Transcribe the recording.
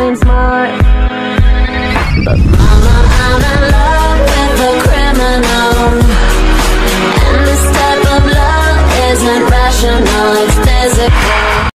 seem smart. But mama, I'm in love with a criminal. And this type of love isn't rational, it's physical.